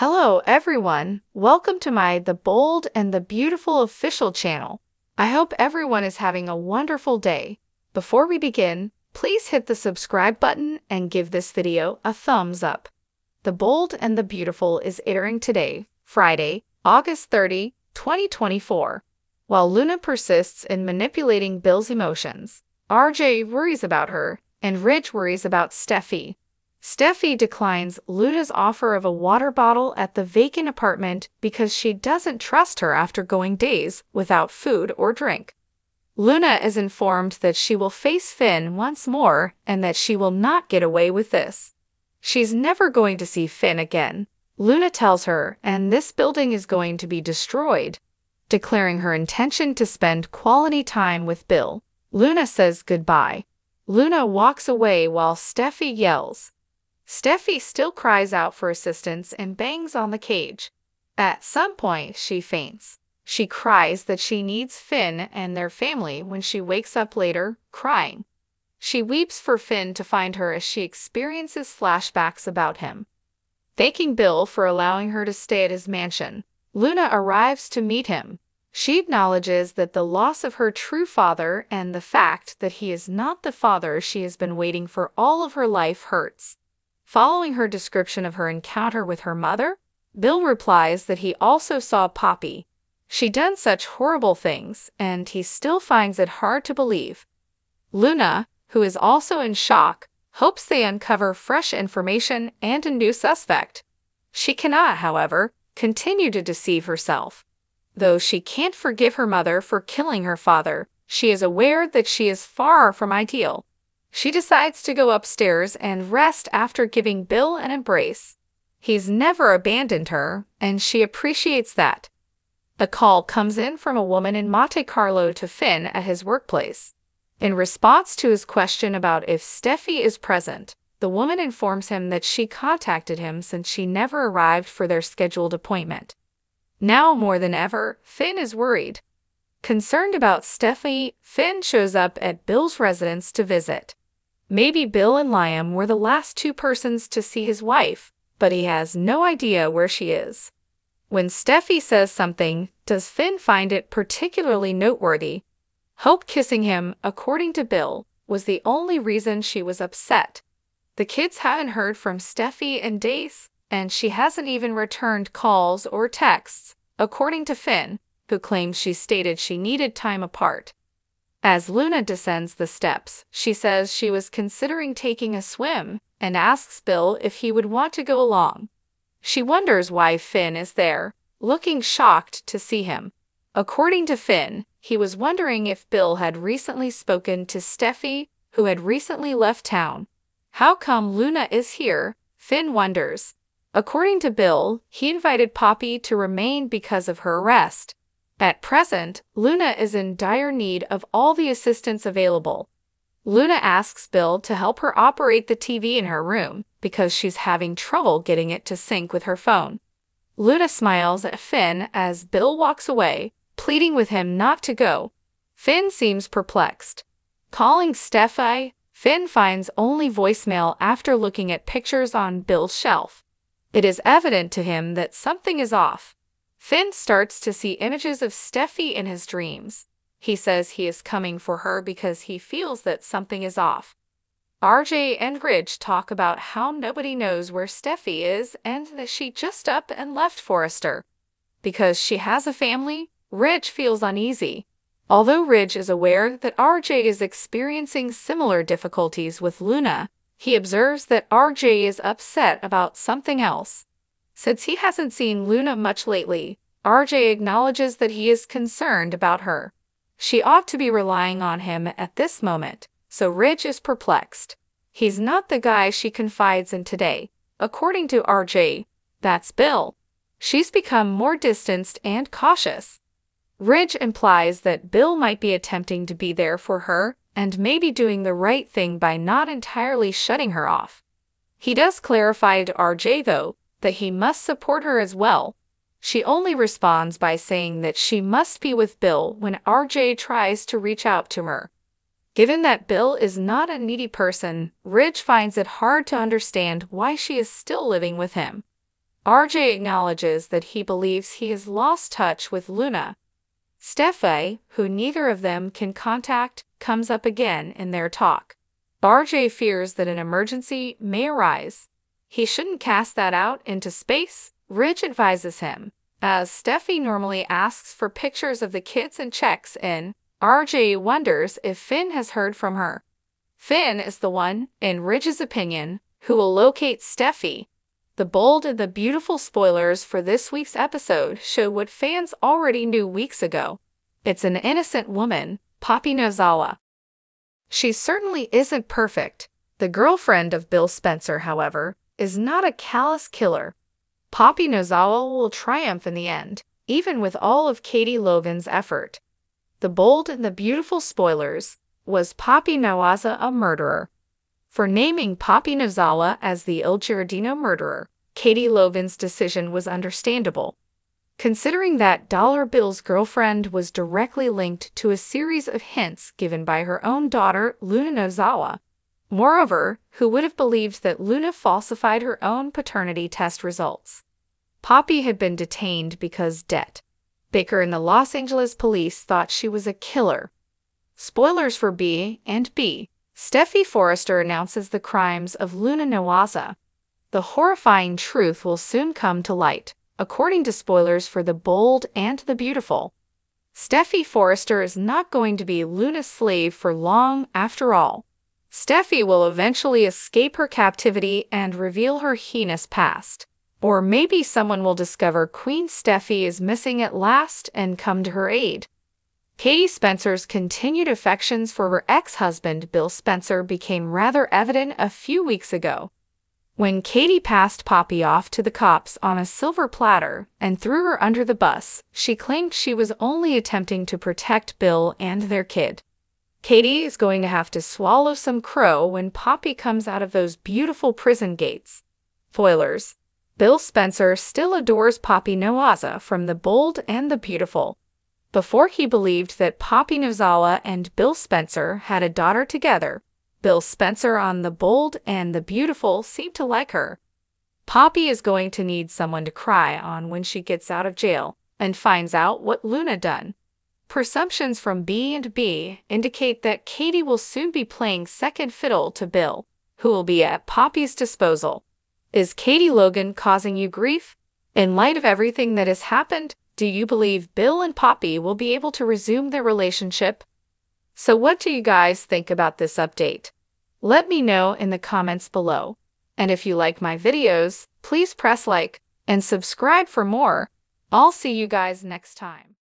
Hello, everyone. Welcome to my The Bold and the Beautiful official channel. I hope everyone is having a wonderful day. Before we begin, please hit the subscribe button and give this video a thumbs up. The Bold and the Beautiful is airing today, Friday, August 30, 2024. While Luna persists in manipulating Bill's emotions, RJ worries about her, and Ridge worries about Steffy. Steffy declines Luna's offer of a water bottle at the vacant apartment because she doesn't trust her after going days without food or drink. Luna is informed that she will face Finn once more and that she will not get away with this. She's never going to see Finn again. Luna tells her, and this building is going to be destroyed, declaring her intention to spend quality time with Bill. Luna says goodbye. Luna walks away while Steffy yells, Steffy still cries out for assistance and bangs on the cage. At some point, she faints. She cries that she needs Finn and their family when she wakes up later, crying. She weeps for Finn to find her as she experiences flashbacks about him. Thanking Bill for allowing her to stay at his mansion, Luna arrives to meet him. She acknowledges that the loss of her true father and the fact that he is not the father she has been waiting for all of her life hurts. Following her description of her encounter with her mother, Bill replies that he also saw Poppy. She done such horrible things, and he still finds it hard to believe. Luna, who is also in shock, hopes they uncover fresh information and a new suspect. She cannot, however, continue to deceive herself. Though she can't forgive her mother for killing her father, she is aware that she is far from ideal. She decides to go upstairs and rest after giving Bill an embrace. He's never abandoned her, and she appreciates that. A call comes in from a woman in Monte Carlo to Finn at his workplace. In response to his question about if Steffy is present, the woman informs him that she contacted him since she never arrived for their scheduled appointment. Now more than ever, Finn is worried. Concerned about Steffy, Finn shows up at Bill's residence to visit. Maybe Bill and Liam were the last two persons to see his wife, but he has no idea where she is. When Steffy says something, does Finn find it particularly noteworthy? Hope kissing him, according to Bill, was the only reason she was upset. The kids haven't heard from Steffy in days, and she hasn't even returned calls or texts, according to Finn, who claims she stated she needed time apart. As Luna descends the steps, she says she was considering taking a swim and asks Bill if he would want to go along. She wonders why Finn is there, looking shocked to see him. According to Finn, he was wondering if Bill had recently spoken to Steffy, who had recently left town. How come Luna is here? Finn wonders. According to Bill, he invited Poppy to remain because of her arrest. At present, Luna is in dire need of all the assistance available. Luna asks Bill to help her operate the TV in her room because she's having trouble getting it to sync with her phone. Luna smiles at Finn as Bill walks away, pleading with him not to go. Finn seems perplexed. Calling Steffy, Finn finds only voicemail after looking at pictures on Bill's shelf. It is evident to him that something is off. Finn starts to see images of Steffy in his dreams. He says he is coming for her because he feels that something is off. RJ and Ridge talk about how nobody knows where Steffy is and that she just up and left Forrester. Because she has a family, Ridge feels uneasy. Although Ridge is aware that RJ is experiencing similar difficulties with Luna, he observes that RJ is upset about something else. Since he hasn't seen Luna much lately, RJ acknowledges that he is concerned about her. She ought to be relying on him at this moment, so Ridge is perplexed. He's not the guy she confides in today. According to RJ, that's Bill. She's become more distanced and cautious. Ridge implies that Bill might be attempting to be there for her and maybe doing the right thing by not entirely shutting her off. He does clarify to RJ, though, that he must support her as well. She only responds by saying that she must be with Bill when RJ tries to reach out to her. Given that Bill is not a needy person, Ridge finds it hard to understand why she is still living with him. RJ acknowledges that he believes he has lost touch with Luna. Steffy, who neither of them can contact, comes up again in their talk. RJ fears that an emergency may arise. He shouldn't cast that out into space, Ridge advises him. As Steffy normally asks for pictures of the kids and checks in, RJ wonders if Finn has heard from her. Finn is the one, in Ridge's opinion, who will locate Steffy. The bold and the beautiful spoilers for this week's episode show what fans already knew weeks ago. It's an innocent woman, Poppy Nozawa. She certainly isn't perfect. The girlfriend of Bill Spencer, however, is not a callous killer. Poppy Nozawa will triumph in the end, even with all of Katie Logan's effort. The bold and the beautiful spoilers was Poppy Nozawa a murderer? For naming Poppy Nozawa as the Il Giardino murderer, Katie Logan's decision was understandable. Considering that Dollar Bill's girlfriend was directly linked to a series of hints given by her own daughter, Luna Nozawa, Moreover, who would have believed that Luna falsified her own paternity test results? Poppy had been detained because debt. Baker and the Los Angeles police thought she was a killer. Spoilers for B and B. Steffy Forrester announces the crimes of Luna Nozawa. The horrifying truth will soon come to light, according to spoilers for The Bold and the Beautiful. Steffy Forrester is not going to be Luna's slave for long after all. Steffy will eventually escape her captivity and reveal her heinous past. Or maybe someone will discover Queen Steffy is missing at last and come to her aid. Katie Spencer's continued affections for her ex-husband Bill Spencer became rather evident a few weeks ago. When Katie passed Poppy off to the cops on a silver platter and threw her under the bus, she claimed she was only attempting to protect Bill and their kid. Katie is going to have to swallow some crow when Poppy comes out of those beautiful prison gates. Foilers. Bill Spencer still adores Poppy Nozawa from The Bold and the Beautiful. Before he believed that Poppy Nozawa and Bill Spencer had a daughter together, Bill Spencer on The Bold and the Beautiful seemed to like her. Poppy is going to need someone to cry on when she gets out of jail and finds out what Luna done. Presumptions from B and B indicate that Katie will soon be playing second fiddle to Bill, who will be at Poppy's disposal. Is Katie Logan causing you grief? In light of everything that has happened, do you believe Bill and Poppy will be able to resume their relationship? So what do you guys think about this update? Let me know in the comments below. And if you like my videos, please press like and subscribe for more. I'll see you guys next time.